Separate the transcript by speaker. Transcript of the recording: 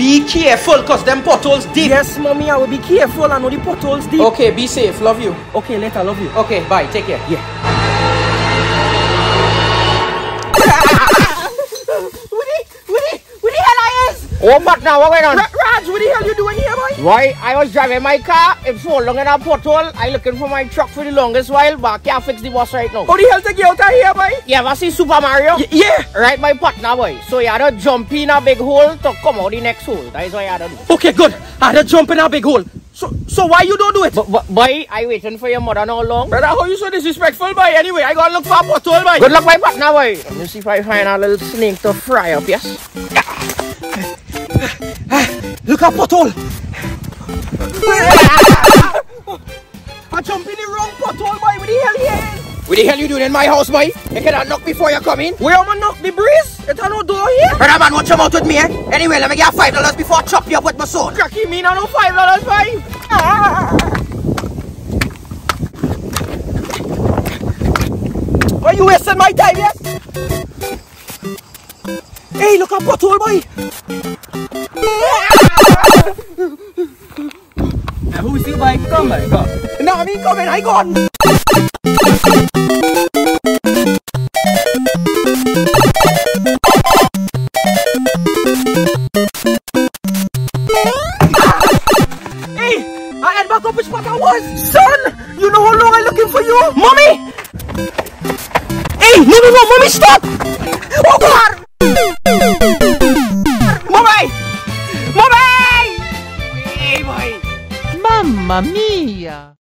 Speaker 1: Be careful, cause them potholes deep.
Speaker 2: Yes, mommy, I will be careful. I know the potholes deep.
Speaker 1: Okay, be safe. Love you.
Speaker 2: Okay, later, love you.
Speaker 1: Okay, bye. Take care.
Speaker 2: Yeah.
Speaker 3: Oh, but now what going on?
Speaker 2: Ra- Raj, what the hell you doing here, boy?
Speaker 3: Why? I was driving my car. It's so long in a pothole. I looking for my truck for the longest while, but I can't fix the bus right now.
Speaker 2: How the hell take you out of here, boy?
Speaker 3: You ever see Super Mario?
Speaker 2: Y- yeah.
Speaker 3: Right, my partner boy. So you had to jump in a big hole to come out the next hole. That is what you had to do.
Speaker 2: Okay, good. I had to jump in a big hole. So, so why you don't do it?
Speaker 3: But, but boy, I waiting for your mother now long.
Speaker 2: Brother, how you so disrespectful, boy? Anyway, I gotta look for a pothole, boy.
Speaker 3: Good luck, my partner boy. Let me see if I find a little snake to fry up, yes?
Speaker 2: Look at pothole. I jump in the wrong pothole, boy. What the hell here?
Speaker 1: What the hell you doing in my house, boy? You cannot knock before you come in.
Speaker 2: Where am I knock the breeze? It no door here.
Speaker 1: Brother man, watch your mouth with me, eh? Anyway, let me get five dollars before I chop you up with my sword.
Speaker 2: Cracky me now, no five dollars, five. Ah. Why you wasting my time, yes? Hey, look at pothole, boy.
Speaker 4: Now who's you by come by come?
Speaker 2: Now me coming, I gone. Hey, I had back up which spot I was. Son, you know how long I'm looking for you? Mommy! Hey, no, no, no, mommy, stop! Oh, God!
Speaker 4: Mamma mia!